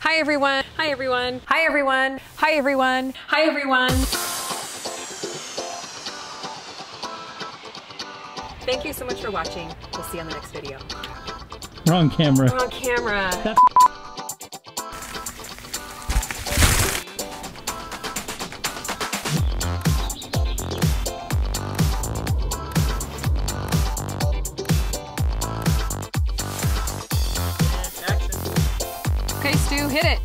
Hi everyone. Hi everyone. Hi everyone. Hi everyone. Hi everyone. Thank you so much for watching. We'll see you on the next video. Wrong camera. We're camera. That's Okay, Stu, hit it.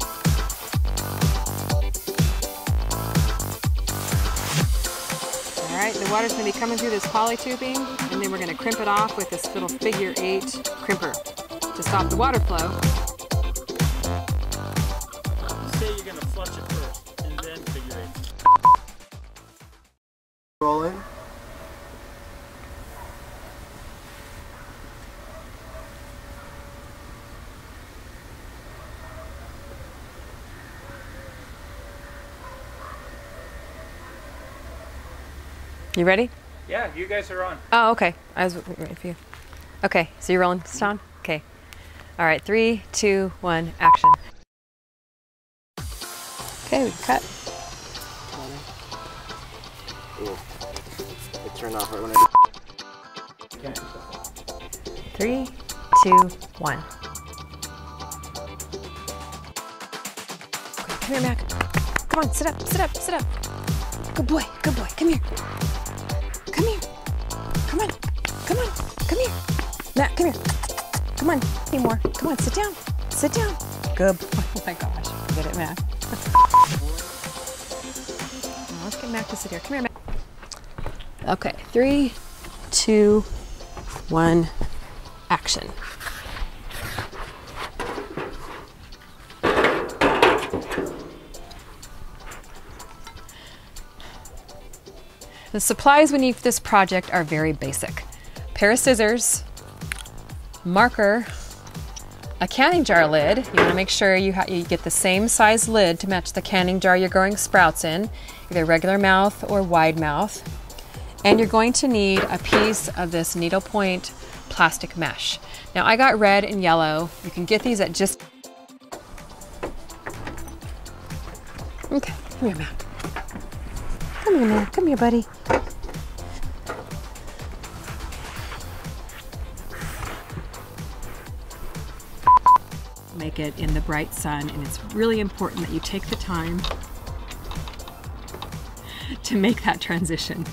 All right, the water's gonna be coming through this poly tubing, and then we're gonna crimp it off with this little figure eight crimper to stop the water flow. say you're gonna flush it You ready? Yeah, you guys are on. Oh, okay. I was waiting for you. Okay, so you're rolling, Stan? Okay. All right, three, two, one, action. Okay, we cut. Ooh. It turned off right when I Three, two, one. Okay, come here, Mac. Come on, sit up, sit up, sit up. Good boy, good boy. Come here. Come on, come on, come here. Matt, come here. Come on, any more. Come on, sit down, sit down. Good boy. Oh my gosh, get it, Matt. Let's get Mac to sit here. Come here, Mac. Okay, three, two, one, action. The supplies we need for this project are very basic. Pair of scissors, marker, a canning jar lid. You want to make sure you, you get the same size lid to match the canning jar you're growing sprouts in, either regular mouth or wide mouth. And you're going to need a piece of this needlepoint plastic mesh. Now I got red and yellow. You can get these at just. Okay, come here, Mac. Come here, Mac. Come here, buddy. Make it in the bright sun, and it's really important that you take the time to make that transition.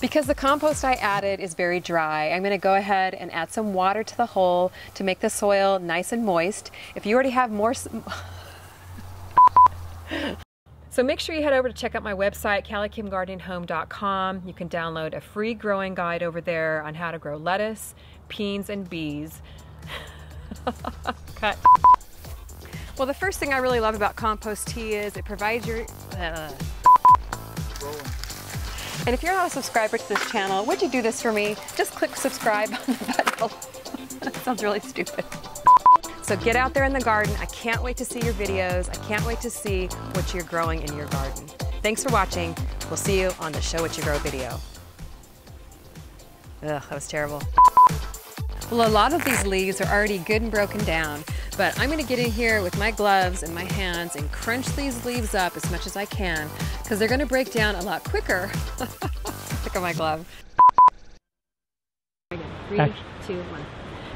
Because the compost I added is very dry, I'm going to go ahead and add some water to the hole to make the soil nice and moist. If you already have more... s- So make sure you head over to check out my website, calikimgardenandhome.com. You can download a free growing guide over there on how to grow lettuce, peas, and bees. Cut. Well, the first thing I really love about compost tea is it provides your... uh, and if you're not a subscriber to this channel, would you do this for me? Just click subscribe on the button. that sounds really stupid. So get out there in the garden. I can't wait to see your videos. I can't wait to see what you're growing in your garden. Thanks for watching. We'll see you on the Show What You Grow video. Ugh, that was terrible. Well, a lot of these leaves are already good and broken down, but I'm gonna get in here with my gloves and my hands and crunch these leaves up as much as I can because they're gonna break down a lot quicker. Look at my glove. Three, two, one.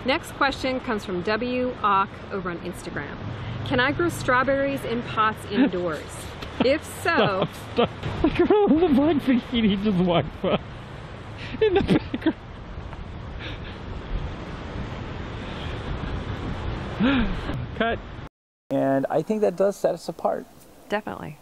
Next question comes from W. Ock over on Instagram. Can I grow strawberries in pots indoors? if so, Stop. Look at all the black bikini just walked by in the background. Cut. And I think that does set us apart. definitely.